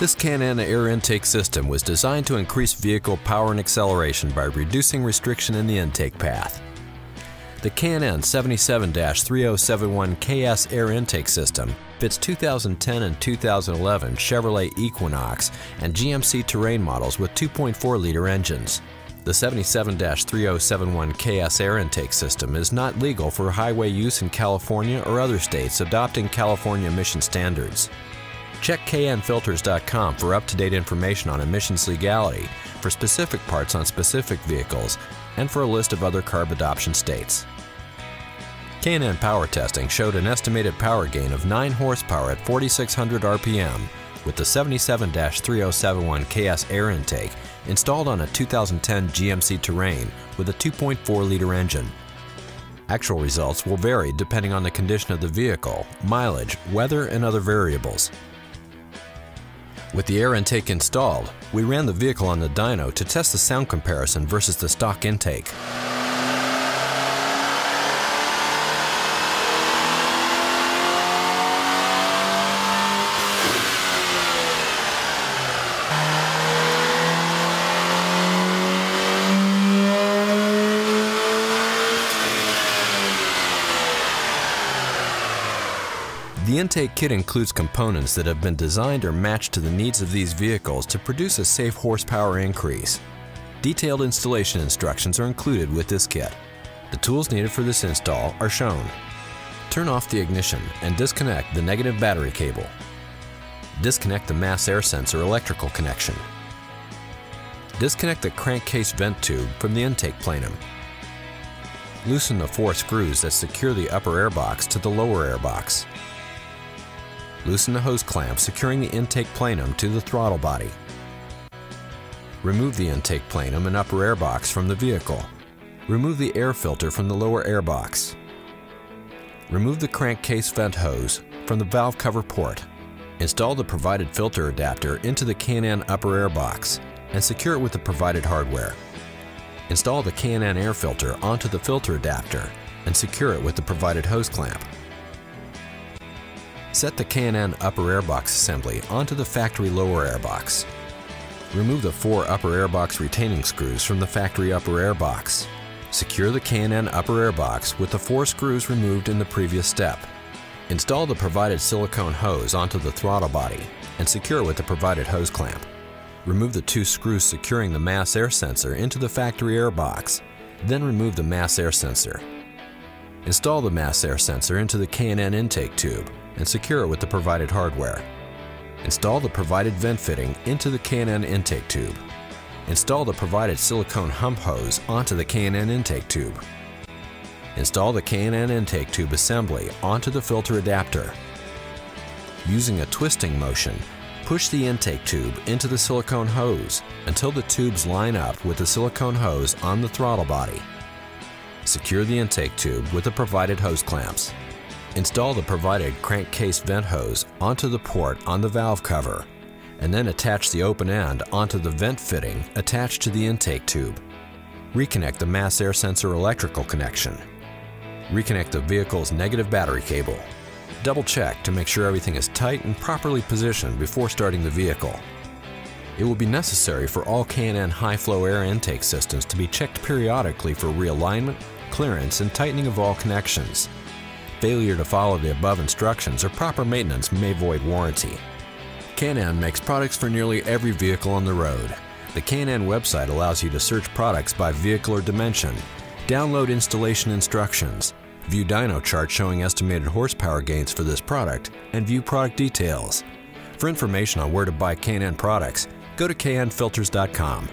This K&N air intake system was designed to increase vehicle power and acceleration by reducing restriction in the intake path. The K&N 77-3071KS air intake system fits 2010 and 2011 Chevrolet Equinox and GMC Terrain models with 2.4-liter engines. The 77-3071KS air intake system is not legal for highway use in California or other states adopting California emission standards. Check knfilters.com for up-to-date information on emissions legality, for specific parts on specific vehicles, and for a list of other CARB adoption states. K&N power testing showed an estimated power gain of 9 horsepower at 4600 RPM with the 77-3071KS air intake installed on a 2010 GMC Terrain with a 2.4-liter engine. Actual results will vary depending on the condition of the vehicle, mileage, weather, and other variables. With the air intake installed, we ran the vehicle on the dyno to test the sound comparison versus the stock intake. The intake kit includes components that have been designed or matched to the needs of these vehicles to produce a safe horsepower increase. Detailed installation instructions are included with this kit. The tools needed for this install are shown. Turn off the ignition and disconnect the negative battery cable. Disconnect the mass air sensor electrical connection. Disconnect the crankcase vent tube from the intake plenum. Loosen the four screws that secure the upper air box to the lower air box. Loosen the hose clamp securing the intake plenum to the throttle body. Remove the intake plenum and upper air box from the vehicle. Remove the air filter from the lower air box. Remove the crankcase vent hose from the valve cover port. Install the provided filter adapter into the K&N upper air box and secure it with the provided hardware. Install the K&N air filter onto the filter adapter and secure it with the provided hose clamp. Set the K&N upper airbox assembly onto the factory lower airbox. Remove the four upper airbox retaining screws from the factory upper airbox. Secure the K&N upper airbox with the four screws removed in the previous step. Install the provided silicone hose onto the throttle body and secure with the provided hose clamp. Remove the two screws securing the mass air sensor into the factory airbox, then remove the mass air sensor. Install the mass air sensor into the K&N intake tube and secure it with the provided hardware. Install the provided vent fitting into the K&N intake tube. Install the provided silicone hump hose onto the K&N intake tube. Install the K&N intake tube assembly onto the filter adapter. Using a twisting motion, push the intake tube into the silicone hose until the tubes line up with the silicone hose on the throttle body. Secure the intake tube with the provided hose clamps. Install the provided crankcase vent hose onto the port on the valve cover, and then attach the open end onto the vent fitting attached to the intake tube. Reconnect the mass air sensor electrical connection. Reconnect the vehicle's negative battery cable. Double check to make sure everything is tight and properly positioned before starting the vehicle. It will be necessary for all K&N high-flow air intake systems to be checked periodically for realignment, clearance, and tightening of all connections. Failure to follow the above instructions or proper maintenance may void warranty. K&N makes products for nearly every vehicle on the road. The K&N website allows you to search products by vehicle or dimension, download installation instructions, view dyno charts showing estimated horsepower gains for this product, and view product details. For information on where to buy K&N products, go to knfilters.com.